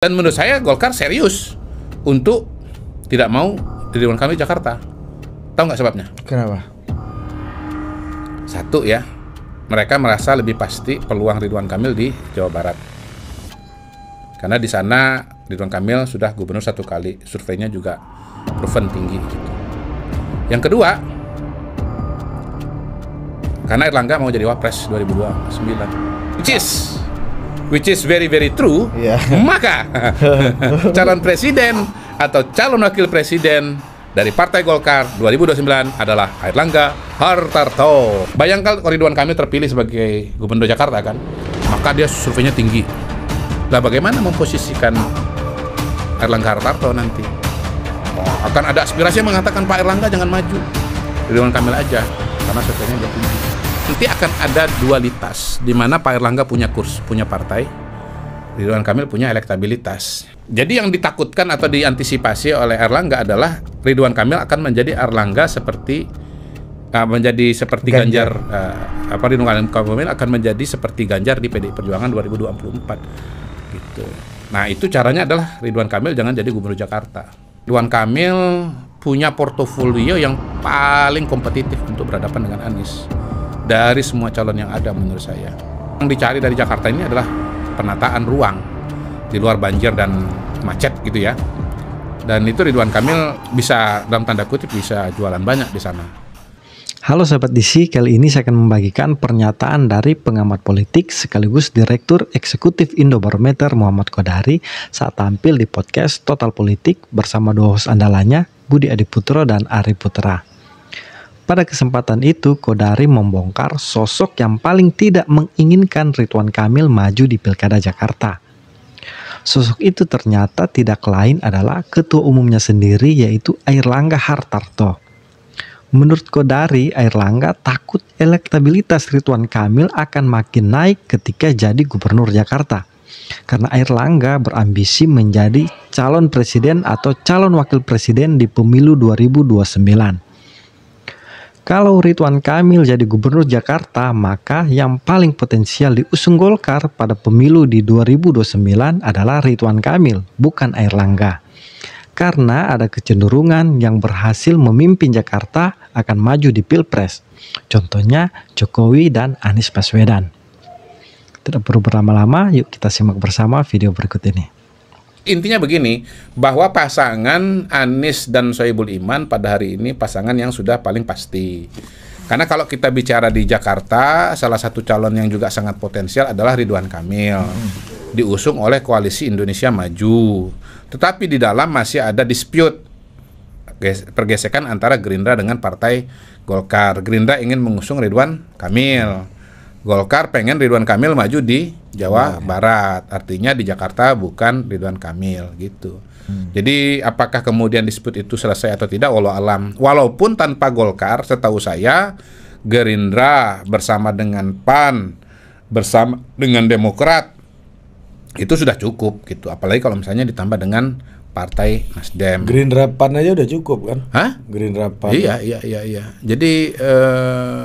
Dan menurut saya Golkar serius untuk tidak mau Ridwan Kamil Jakarta. Tahu nggak sebabnya? Kenapa? Satu ya, mereka merasa lebih pasti peluang Ridwan Kamil di Jawa Barat. Karena di sana Ridwan Kamil sudah gubernur satu kali, surveinya juga proven tinggi. Gitu. Yang kedua, karena Erlangga mau jadi wapres 2029, which is which is very very true, Iya. maka calon presiden atau calon wakil presiden dari Partai Golkar 2029 adalah Airlangga Hartarto. Bayangkan kalau Ridwan Kamil terpilih sebagai gubernur Jakarta kan, maka dia surveinya tinggi. Lah bagaimana memposisikan Erlangga Hartarto nanti? Akan ada aspirasi yang mengatakan Pak Erlangga jangan maju, Ridwan Kamil aja karena surveinya dia tinggi. Nanti akan ada dualitas di mana Pak Erlangga punya kurs, punya partai, Ridwan Kamil punya elektabilitas. Jadi yang ditakutkan atau diantisipasi oleh Erlangga adalah Ridwan Kamil akan menjadi Erlangga seperti uh, menjadi seperti Ganjar, Ganjar. uh, apa Ridwan Kamil akan menjadi seperti Ganjar di PDI Perjuangan 2024 gitu. Nah, itu caranya adalah Ridwan Kamil jangan jadi gubernur Jakarta. Ridwan Kamil punya portofolio yang paling kompetitif untuk berhadapan dengan Anies dari semua calon yang ada menurut saya. Yang dicari dari Jakarta ini adalah penataan ruang di luar banjir dan macet gitu ya. Dan itu Ridwan Kamil bisa dalam tanda kutip bisa jualan banyak di sana. Halo sahabat DC, kali ini saya akan membagikan pernyataan dari pengamat politik sekaligus Direktur Eksekutif Indobarometer Muhammad Kodari saat tampil di podcast Total Politik bersama dua host andalanya, Budi Adiputro dan Ari Putra. Pada kesempatan itu, Kodari membongkar sosok yang paling tidak menginginkan Ridwan Kamil maju di Pilkada Jakarta. Sosok itu ternyata tidak lain adalah ketua umumnya sendiri yaitu Airlangga Hartarto. Menurut Kodari, Airlangga takut elektabilitas Ridwan Kamil akan makin naik ketika jadi gubernur Jakarta. Karena Airlangga berambisi menjadi calon presiden atau calon wakil presiden di pemilu 2029. Kalau Ridwan Kamil jadi gubernur Jakarta, maka yang paling potensial diusung Golkar pada pemilu di 2029 adalah Ridwan Kamil, bukan Airlangga. Karena ada kecenderungan yang berhasil memimpin Jakarta akan maju di Pilpres. Contohnya Jokowi dan Anies Baswedan. Tidak perlu berlama-lama, yuk kita simak bersama video berikut ini. Intinya begini, bahwa pasangan Anies dan Soebul Iman pada hari ini pasangan yang sudah paling pasti. Karena kalau kita bicara di Jakarta, salah satu calon yang juga sangat potensial adalah Ridwan Kamil. Diusung oleh Koalisi Indonesia Maju. Tetapi di dalam masih ada dispute ges- pergesekan antara Gerindra dengan Partai Golkar. Gerindra ingin mengusung Ridwan Kamil. Golkar pengen Ridwan Kamil maju di Jawa Barat. Artinya di Jakarta bukan Ridwan Kamil gitu. Jadi apakah kemudian dispute itu selesai atau tidak walau alam. Walaupun tanpa Golkar setahu saya Gerindra bersama dengan PAN bersama dengan Demokrat itu sudah cukup gitu. Apalagi kalau misalnya ditambah dengan Partai Nasdem. Gerindra Pan aja udah cukup kan? Hah? Gerindra Pan. Iya, iya, iya, iya. Jadi eh,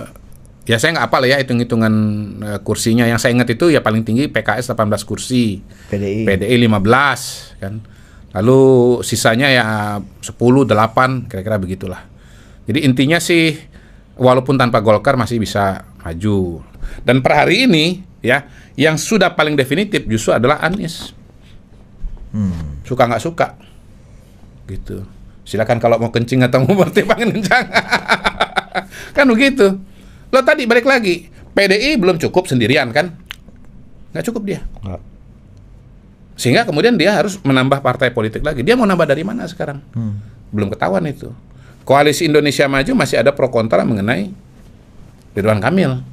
ya saya nggak apal ya hitung-hitungan eh, kursinya. Yang saya ingat itu ya paling tinggi PKS 18 kursi, PDI. PDI 15 kan. Lalu sisanya ya 10, 8 kira-kira begitulah. Jadi intinya sih walaupun tanpa Golkar masih bisa maju. Dan per hari ini ya yang sudah paling definitif justru adalah Anies. Suka nggak suka gitu. Silakan kalau mau kencing atau mau pertimbangan kencang. kan begitu. Lo tadi balik lagi, PDI belum cukup sendirian kan? Nggak cukup dia. Nggak. Sehingga kemudian dia harus menambah partai politik lagi. Dia mau nambah dari mana sekarang? Belum ketahuan itu. Koalisi Indonesia Maju masih ada pro kontra mengenai Ridwan Kamil.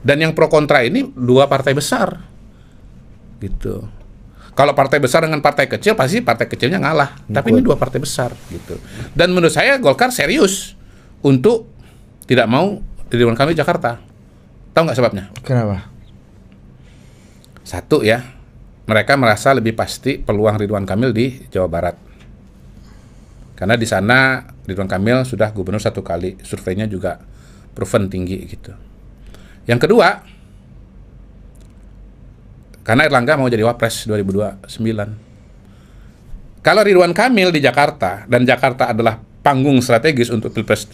Dan yang pro kontra ini dua partai besar. Gitu. Kalau partai besar dengan partai kecil pasti partai kecilnya ngalah. Tapi ini dua partai besar gitu. Dan menurut saya Golkar serius untuk tidak mau Ridwan Kamil Jakarta. Tahu nggak sebabnya? Kenapa? Satu ya, mereka merasa lebih pasti peluang Ridwan Kamil di Jawa Barat. Karena di sana Ridwan Kamil sudah gubernur satu kali, surveinya juga proven tinggi gitu. Yang kedua, karena Erlangga mau jadi wapres 2029. Kalau Ridwan Kamil di Jakarta dan Jakarta adalah panggung strategis untuk Pilpres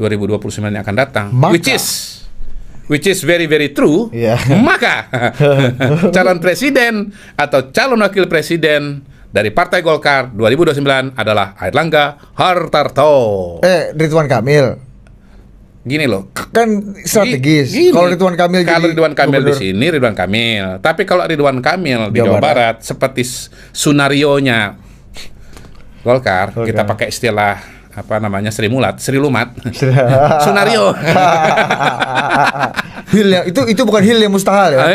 2029 yang akan datang, Maka- which is which is very very true, Iya. maka calon presiden atau calon wakil presiden dari Partai Golkar 2029 adalah Airlangga Hartarto. Eh, Ridwan Kamil. Gini loh, Kan strategis. Gini, Kalau Ridwan Kamil kalau Ridwan Kamil di sini Ridwan Kamil. Tapi kalau Ridwan Kamil di Jawa Jawa, Barat. seperti sunarionya Golkar, Golkar. kita pakai istilah apa namanya Sri Mulat, Sri Lumat. Sunario. Hil yang itu itu bukan hil yang mustahil ya.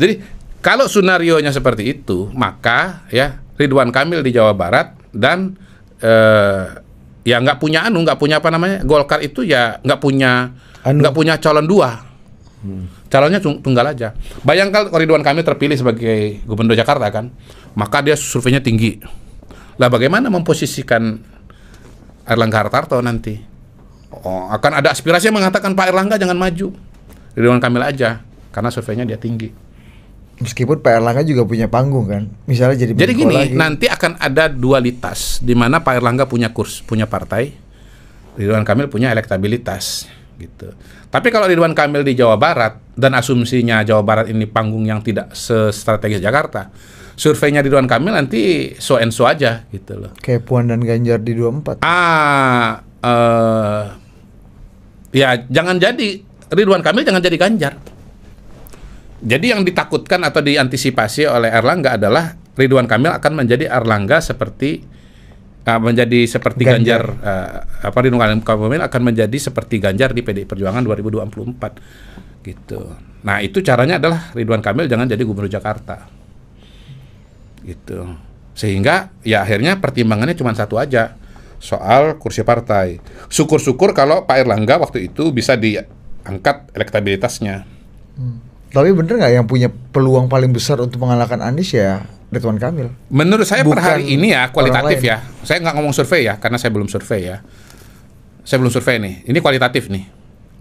Jadi kalau sunarionya seperti itu, maka ya Ridwan Kamil di Jawa Barat dan eh, ya nggak punya anu, nggak punya apa namanya Golkar itu ya nggak punya Anu. nggak punya calon dua. Calonnya tung- tunggal aja. Bayangkan kalau Ridwan Kamil terpilih sebagai gubernur Jakarta kan, maka dia surveinya tinggi. Lah bagaimana memposisikan Erlangga Hartarto nanti? Oh, akan ada aspirasi yang mengatakan Pak Erlangga jangan maju. Ridwan Kamil aja karena surveinya dia tinggi. Meskipun Pak Erlangga juga punya panggung kan. Misalnya jadi Jadi gini, lagi. nanti akan ada dualitas di mana Pak Erlangga punya kurs, punya partai, Ridwan Kamil punya elektabilitas gitu. Tapi kalau Ridwan Kamil di Jawa Barat dan asumsinya Jawa Barat ini panggung yang tidak sestrategis Jakarta, surveinya Ridwan Kamil nanti so and so aja gitu loh. kayak Puan dan Ganjar di 24. Ah, eh, ya jangan jadi Ridwan Kamil jangan jadi Ganjar. Jadi yang ditakutkan atau diantisipasi oleh Erlangga adalah Ridwan Kamil akan menjadi Erlangga seperti ah, menjadi seperti Ganjar. Ganjar, ah, apa Ridwan Kamil akan menjadi seperti Ganjar di PDI Perjuangan 2024 gitu. Nah, itu caranya adalah Ridwan Kamil jangan jadi gubernur Jakarta. Gitu. Sehingga ya akhirnya pertimbangannya cuma satu aja soal kursi partai. Syukur-syukur kalau Pak Erlangga waktu itu bisa diangkat elektabilitasnya. Tapi bener nggak yang punya peluang paling besar untuk mengalahkan Anies ya Ridwan Kamil? Menurut saya per Bukan hari ini ya kualitatif ya. Saya nggak ngomong survei ya karena saya belum survei ya. Saya belum survei nih. Ini kualitatif nih.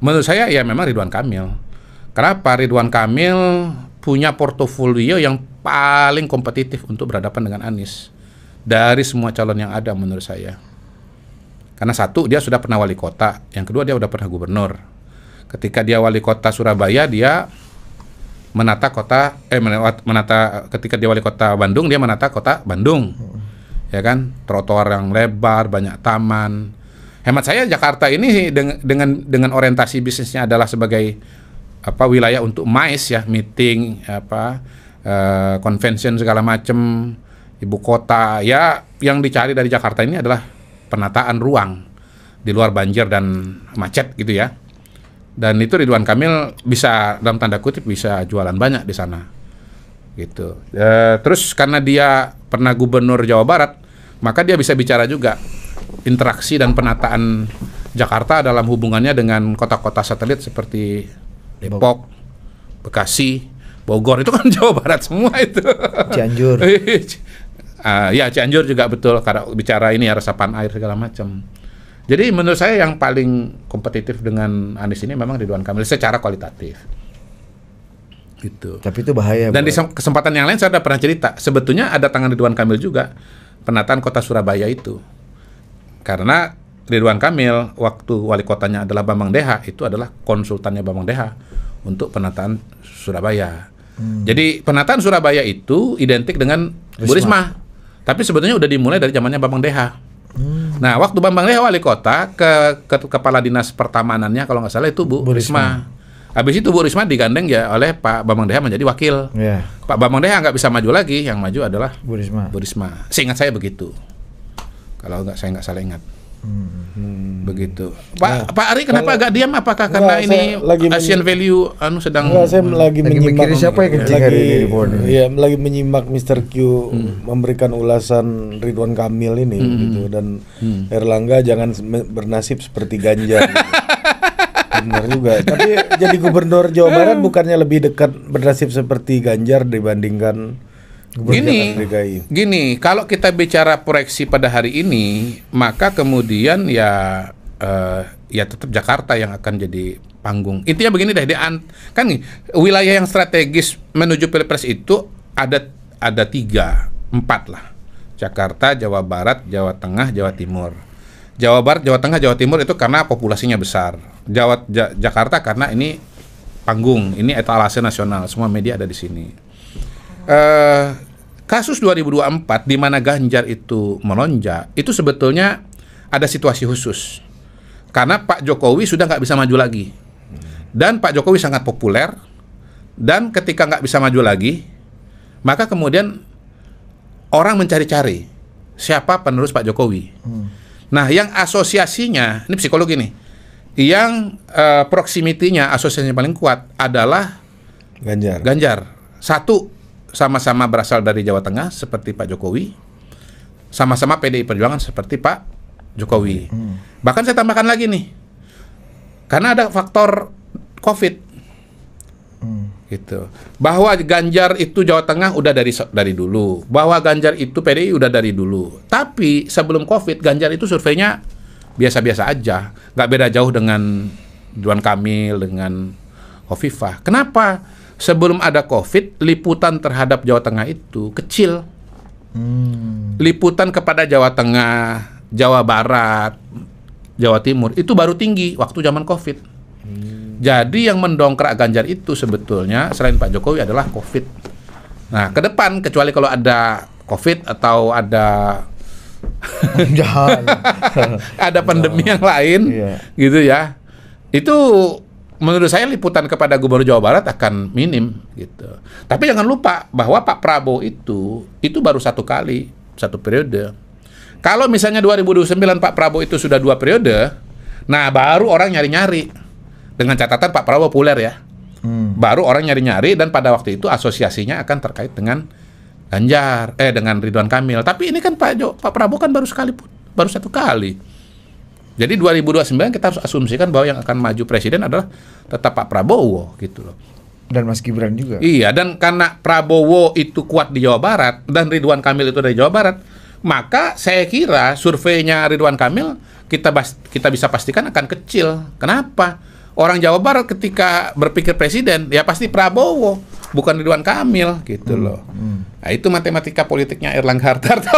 Menurut saya ya memang Ridwan Kamil. Kenapa Ridwan Kamil punya portofolio yang paling kompetitif untuk berhadapan dengan Anies. Dari semua calon yang ada menurut saya. Karena satu dia sudah pernah wali kota, yang kedua dia udah pernah gubernur. Ketika dia wali kota Surabaya dia menata kota eh menata ketika dia wali kota Bandung dia menata kota Bandung. Ya kan? Trotoar yang lebar banyak taman. Hemat saya Jakarta ini dengan dengan dengan orientasi bisnisnya adalah sebagai apa wilayah untuk mais ya meeting apa convention segala macam ibu kota. Ya yang dicari dari Jakarta ini adalah penataan ruang di luar banjir dan macet gitu ya. Dan itu Ridwan Kamil bisa dalam tanda kutip bisa jualan banyak di sana. Gitu. Eh, terus karena dia pernah gubernur Jawa Barat maka dia bisa bicara juga. Interaksi dan penataan Jakarta dalam hubungannya dengan kota-kota satelit seperti Depok, Bekasi, Bogor itu kan Jawa Barat semua itu. Cianjur. Ah, ya Cianjur juga betul karena bicara ini ya resapan air segala macam. Jadi menurut saya yang paling kompetitif dengan Anies ini memang Ridwan Kamil secara kualitatif. Gitu. Tapi itu bahaya. Dan di Bro. sem- kesempatan yang lain saya sudah pernah cerita, sebetulnya ada tangan Ridwan Kamil juga penataan kota Surabaya itu. Karena Ridwan Kamil waktu wali kotanya adalah Bambang Deha, itu adalah konsultannya Bambang Deha untuk penataan Surabaya. Jadi penataan Surabaya itu identik dengan Bu Risma. Tapi sebetulnya udah dimulai dari zamannya Bambang Deha. Nah, waktu Bambang Deha wali kota ke, ke kepala dinas pertamanannya kalau nggak salah itu Bu, Bu Risma. Habis itu Bu Risma digandeng ya oleh Pak Bambang Deha menjadi wakil. Ya, Pak Bambang Deha nggak bisa maju lagi, yang maju adalah Bu Risma. Bu Risma. Seingat saya begitu. Kalau nggak saya nggak salah ingat. Begitu. Pak Pak Ari kenapa agak diam? Apakah karena Enggak, ini lagi Asian value anu sedang Enggak, saya lagi, Lagi menyimak siapa yang kencing hari ini. Iya, lagi menyimak Mr. Q memberikan ulasan Ridwan Kamil ini gitu dan Erlangga jangan bernasib seperti Ganjar. gitu. Benar juga. Tapi jadi gubernur Jawa Barat bukannya lebih dekat bernasib seperti Ganjar dibandingkan Gini, DKI. gini, kalau kita bicara proyeksi pada hari ini, maka kemudian ya eh, ya tetap Jakarta yang akan jadi panggung. Intinya begini deh, di an- kan nih, wilayah yang strategis menuju pilpres itu ada ada tiga, empat lah. Jakarta, Jawa Barat, Jawa Tengah, Jawa Timur. Jawa Barat, Jawa Tengah, Jawa Timur itu karena populasinya besar. Jawa Ja- Jakarta karena ini panggung, ini etalase nasional, semua media ada di sini. Eh, kasus 2024 di mana Ganjar itu melonjak, itu sebetulnya ada situasi khusus. Karena Pak Jokowi sudah nggak bisa maju lagi. Dan Pak Jokowi sangat populer. Dan ketika nggak bisa maju lagi, maka kemudian orang mencari-cari siapa penerus Pak Jokowi. Nah, yang asosiasinya, ini psikologi nih, yang eh, proximity-nya, asosiasinya paling kuat adalah Ganjar. Ganjar. Satu, sama-sama berasal dari Jawa Tengah seperti Pak Jokowi. Sama-sama PDI Perjuangan seperti Pak Jokowi. Bahkan saya tambahkan lagi nih. Karena ada faktor Covid. Gitu. Bahwa Ganjar itu Jawa Tengah udah dari dari dulu. Bahwa Ganjar itu PDI udah dari dulu. Tapi sebelum Covid Ganjar itu surveinya biasa-biasa aja, nggak beda jauh dengan Ridwan Kamil dengan Hovifah. Kenapa? Sebelum ada Covid, liputan terhadap Jawa Tengah itu kecil. Liputan kepada Jawa Tengah, Jawa Barat, Jawa Timur itu baru tinggi waktu zaman Covid. Jadi yang mendongkrak Ganjar itu sebetulnya selain Pak Jokowi adalah Covid. Nah, ke depan kecuali kalau ada Covid atau ada ada pandemi yang lain Iya. gitu ya itu menurut saya liputan kepada Gubernur Jawa Barat akan minim gitu. Tapi jangan lupa bahwa Pak Prabowo itu itu baru satu kali satu periode. Kalau misalnya 2029 Pak Prabowo itu sudah dua periode nah baru orang nyari-nyari. Dengan catatan Pak Prabowo populer ya. Hmm. baru orang nyari-nyari dan pada waktu itu asosiasinya akan terkait dengan Ganjar eh dengan Ridwan Kamil. Tapi ini kan Pak Jo, Pak Prabowo kan baru sekali pun baru satu kali jadi 2029 kita harus asumsikan bahwa yang akan maju presiden adalah tetap Pak Prabowo gitu loh. Dan Mas Gibran juga. iya dan karena Prabowo itu kuat di Jawa Barat dan Ridwan Kamil itu dari Jawa Barat maka saya kira surveinya Ridwan Kamil kita bas- kita bisa pastikan akan kecil. Kenapa? Orang Jawa Barat ketika berpikir presiden ya pasti Prabowo bukan Ridwan Kamil gitu loh. nah itu matematika politiknya Erlangga Hartarto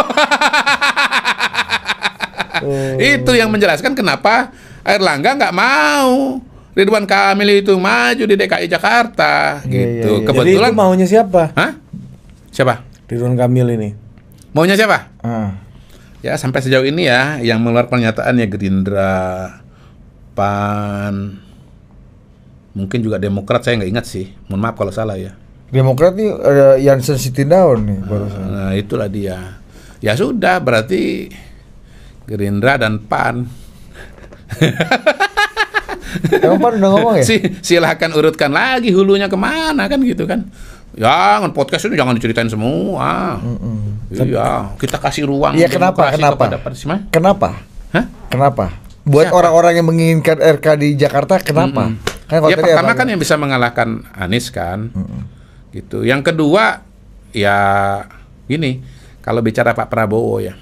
itu yang menjelaskan kenapa Erlangga nggak mau Ridwan Kamil itu maju di DKI Jakarta Iya, iya, gitu iya. kebetulan Jadi itu maunya siapa? Hah? siapa Ridwan Kamil ini. maunya siapa Ah. Ya sampai sejauh ini ya yang mengeluarkan pernyataan ya Gerindra, PAN, mungkin juga Demokrat saya nggak ingat sih. Mohon maaf kalau salah ya. Demokrat nih ada Jansen Sitindaun nih barusan. Nah itulah dia. Ya sudah berarti Gerindra dan PAN. Emang Pan udah ngomong ya? Si, silahkan urutkan lagi hulunya ke mana kan gitu kan. Jangan podcast ini jangan diceritain semua. Iya, kita kasih ruang. Iya kenapa? Kenapa? Kenapa? Hah? Kenapa? Buat orang-orang yang menginginkan RK di Jakarta, kenapa? Kan kalau ya pertama kan yang bisa mengalahkan Anies kan, gitu. Yang kedua ya gini, kalau bicara Pak Prabowo ya,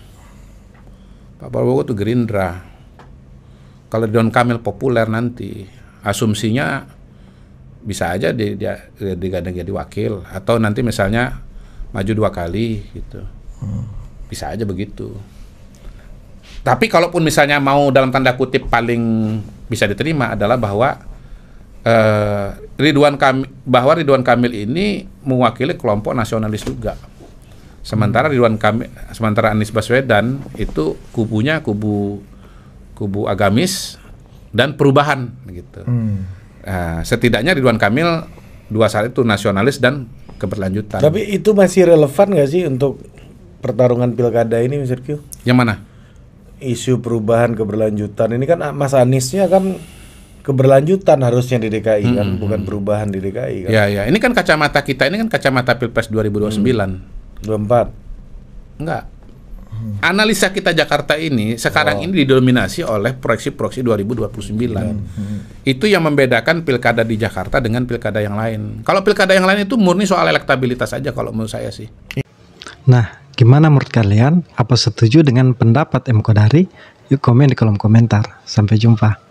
Pak Prabowo itu Gerindra. Kalau Don Kamil populer nanti, asumsinya bisa aja dia digadang jadi wakil atau nanti misalnya maju dua kali gitu, bisa aja begitu. Tapi kalaupun misalnya mau dalam tanda kutip paling bisa diterima adalah bahwa eh, Ridwan Kamil bahwa Ridwan Kamil ini mewakili kelompok nasionalis juga. Sementara Ridwan Kamil sementara Anies Baswedan itu kubunya kubu kubu agamis dan perubahan gitu. Hmm. Nah, setidaknya Ridwan Kamil dua saat itu nasionalis dan keberlanjutan. Tapi itu masih relevan nggak sih untuk pertarungan pilkada ini, Mr. Q? yang mana? Isu perubahan keberlanjutan ini kan Mas Aniesnya kan keberlanjutan harusnya di DKI kan, bukan perubahan di DKI kan. Ya ya, ini kan kacamata kita ini kan kacamata Pilpres 2029. 24. Enggak. Analisa kita Jakarta ini sekarang ini didominasi oleh proyeksi-proyeksi 2029. Itu yang membedakan pilkada di Jakarta dengan pilkada yang lain. Kalau pilkada yang lain itu murni soal elektabilitas saja kalau menurut saya sih. Nah, gimana menurut kalian? Apa setuju dengan pendapat M. Kodari? Yuk komen di kolom komentar. Sampai jumpa.